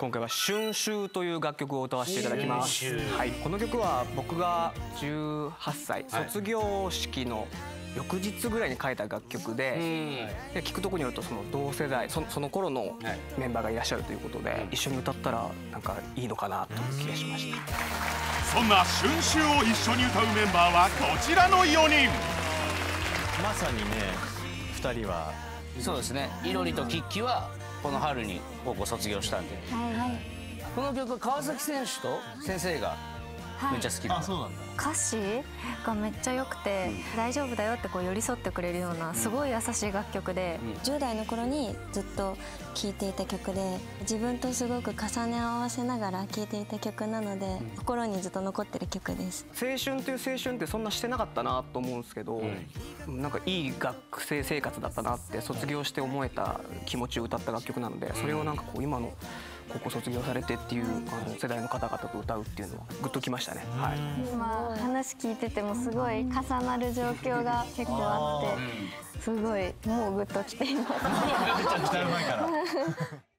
今回は春秋という楽曲を歌わせていただきます。はい、この曲は僕が18歳、卒業式の翌日ぐらいに書いた楽曲で、で聞くところによるとその同世代そその頃のメンバーがいらっしゃるということで、一緒に歌ったらなんかいいのかなという気がしました。そんな春秋を一緒に歌うメンバーはこちらの4人。まさにね2人は。そうですね。いろりとキッキはこの春に高校卒業したんで。この曲は川崎選手と先生がめっちゃ好きで、あそうなんだ。歌詞がめっちゃ良くて、大丈夫だよってこう寄り添ってくれるようなすごい優しい楽曲で、10代の頃にずっと聴いていた曲で自分とすごく重ね合わせながら聴いていた曲なので心にずっと残ってる曲です。青春という青春ってそんなしてなかったなと思うんですけど、なんかいい学生生活だったなって卒業して思えた気持ちを歌った楽曲なのでそれをなんかこう今の高校卒業されてっていうあの世代の方々と歌うっていうのはグッときましたね。はい。今話聞いててもすごい重なる状況が結構あってすごいもうグッときています。